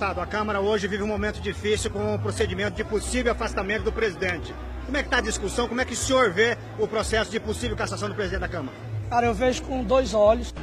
deputado, a Câmara hoje vive um momento difícil com o procedimento de possível afastamento do presidente. Como é que está a discussão? Como é que o senhor vê o processo de possível cassação do presidente da Câmara? Cara, eu vejo com dois olhos.